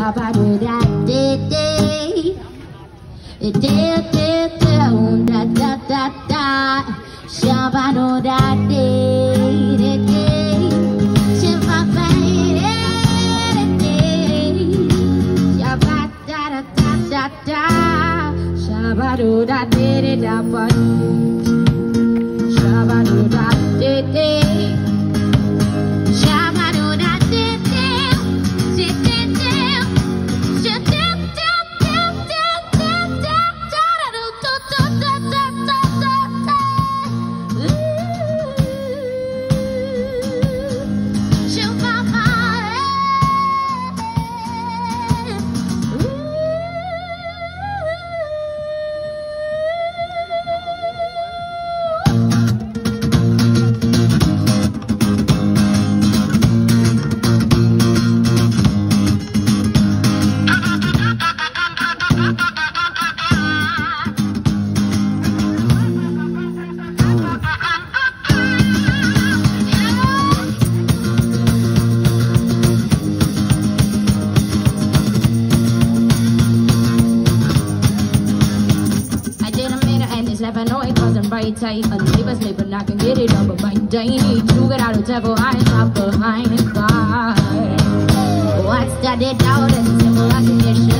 Shabba do da da da da da. Shabba do da dee dee dee. Shabba ba dee dee. Shabba da da da da da. Shabba do da dee dee da a it's never know it wasn't right tight. A neighbor sleeping, I can get it up, but my day to get out of devil. I stop behind the car. What's that? It out and simple, I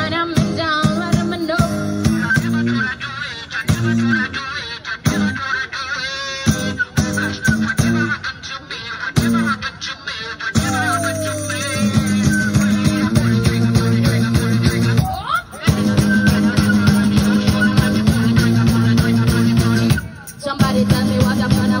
Somebody tell me what I'm gonna